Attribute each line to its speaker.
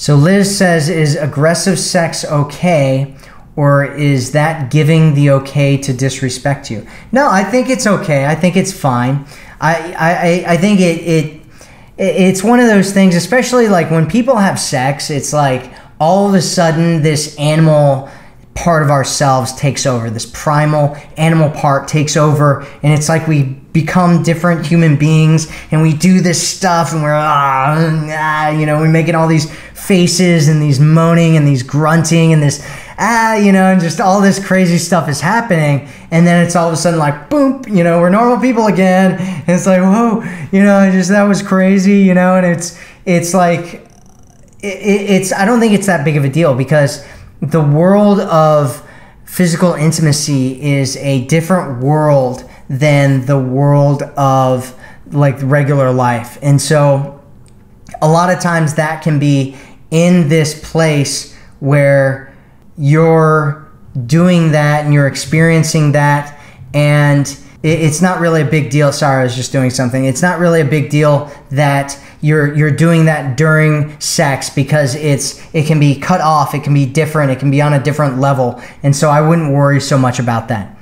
Speaker 1: So Liz says, is aggressive sex okay? Or is that giving the okay to disrespect you? No, I think it's okay. I think it's fine. I, I, I think it, it it's one of those things, especially like when people have sex, it's like all of a sudden this animal part of ourselves takes over. This primal animal part takes over, and it's like we become different human beings, and we do this stuff, and we're ah, ah you know, we're making all these faces and these moaning and these grunting and this ah, you know, and just all this crazy stuff is happening, and then it's all of a sudden like boom, you know, we're normal people again, and it's like whoa, you know, just that was crazy, you know, and it's it's like it, it's I don't think it's that big of a deal because the world of physical intimacy is a different world than the world of like regular life. And so a lot of times that can be in this place where you're doing that and you're experiencing that and it's not really a big deal. Sorry, I was just doing something. It's not really a big deal that you're you're doing that during sex because it's it can be cut off, it can be different, it can be on a different level, and so I wouldn't worry so much about that.